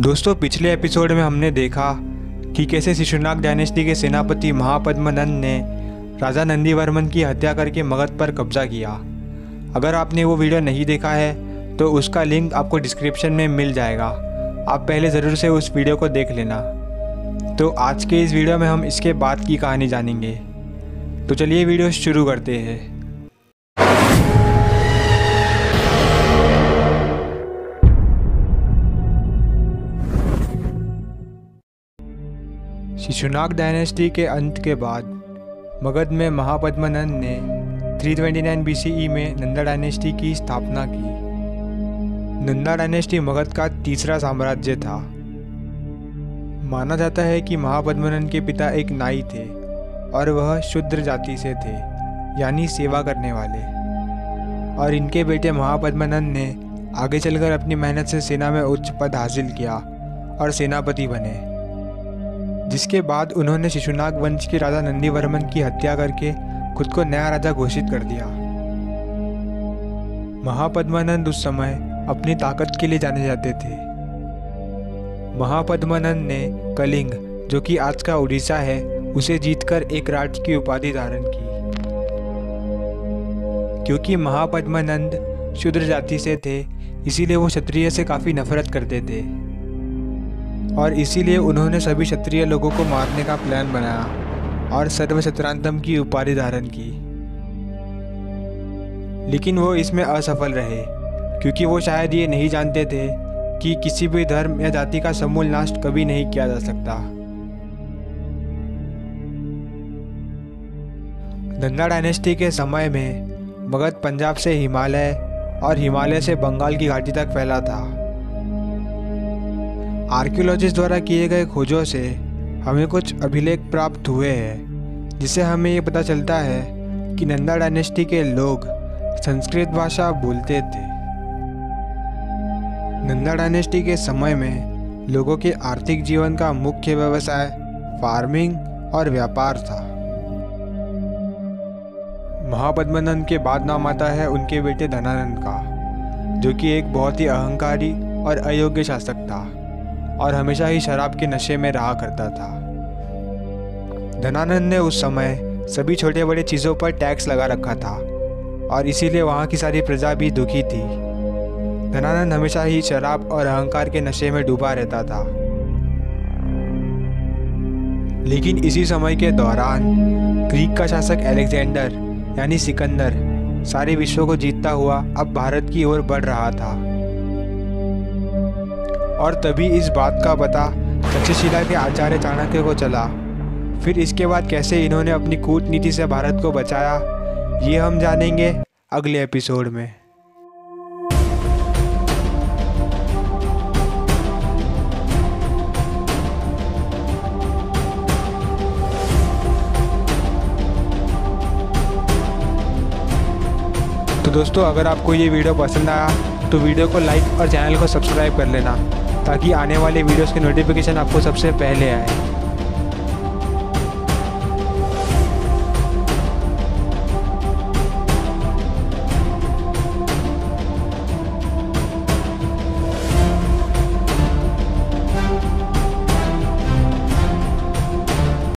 दोस्तों, पिछले एपिसोड में हमने देखा कि कैसे शिशुनाग डायनेस्टी के सेनापति महापद्मनंद ने राजा नंदीवर्मन की हत्या करके मगध पर कब्जा किया। अगर आपने वो वीडियो नहीं देखा है तो उसका लिंक आपको डिस्क्रिप्शन में मिल जाएगा। आप पहले ज़रूर से उस वीडियो को देख लेना। तो आज के इस वीडियो में हम इसके बाद की कहानी जानेंगे। तो चलिए वीडियो शुरू करते हैं। शिशुनाग डायनेस्टी के अंत के बाद, मगध में महापद्मनंद ने 329 BCE में नंदा डायनेस्टी की स्थापना की। नंदा डायनेस्टी मगध का तीसरा साम्राज्य था। माना जाता है कि महापद्मनंद के पिता एक नाई थे और वह शूद्र जाति से थे, यानी सेवा करने वाले। और इनके बेटे महापद्मनंद ने आगे चलकर अपनी मेहनत से सेना में उच्च पद हासिल किया और सेनापति बने। जिसके बाद उन्होंने शिशुनाग वंश के राजा नंदीवर्मन की हत्या करके खुद को नया राजा घोषित कर दिया। महापद्मानंद उस समय अपनी ताकत के लिए जाने जाते थे। महापद्मानंद ने कलिंग, जो कि आज का उड़ीसा है, उसे जीतकर एक राज्य की उपाधि धारण की। क्योंकि महापद्मानंद शूद्र जाति से थे, इसीलिए वो क्षत्रिय से काफ़ी नफरत करते थे। और इसीलिए उन्होंने सभी क्षत्रिय लोगों को मारने का प्लान बनाया और सर्वशत्रांतम की उपाधि धारण की। लेकिन वो इसमें असफल रहे, क्योंकि वो शायद ये नहीं जानते थे कि किसी भी धर्म या जाति का समूल नाश कभी नहीं किया जा सकता। धंधा डायनेस्टी के समय में मगध पंजाब से हिमालय और हिमालय से बंगाल की घाटी तक फैला था। आर्कियोलॉजिस्ट द्वारा किए गए खोजों से हमें कुछ अभिलेख प्राप्त हुए हैं, जिससे हमें ये पता चलता है कि नंदा डायनेस्टी के लोग संस्कृत भाषा बोलते थे। नंदा डायनेस्टी के समय में लोगों के आर्थिक जीवन का मुख्य व्यवसाय फ़ार्मिंग और व्यापार था। महापद्मनंद के बाद नाम आता है उनके बेटे धनानंद का, जो कि एक बहुत ही अहंकारी और अयोग्य शासक था। और हमेशा ही शराब के नशे में रहा करता था। धनानंद ने उस समय सभी छोटे बड़े चीज़ों पर टैक्स लगा रखा था और इसीलिए वहाँ की सारी प्रजा भी दुखी थी। धनानंद हमेशा ही शराब और अहंकार के नशे में डूबा रहता था। लेकिन इसी समय के दौरान ग्रीक का शासक अलेक्जेंडर, यानी सिकंदर, सारे विश्व को जीतता हुआ अब भारत की ओर बढ़ रहा था। और तभी इस बात का पता तक्षशिला के आचार्य चाणक्य को चला। फिर इसके बाद कैसे इन्होंने अपनी कूटनीति से भारत को बचाया, ये हम जानेंगे अगले एपिसोड में। तो दोस्तों, अगर आपको ये वीडियो पसंद आया तो वीडियो को लाइक और चैनल को सब्सक्राइब कर लेना। ताकि आने वाले वीडियोस के नोटिफिकेशन आपको सबसे पहले आए।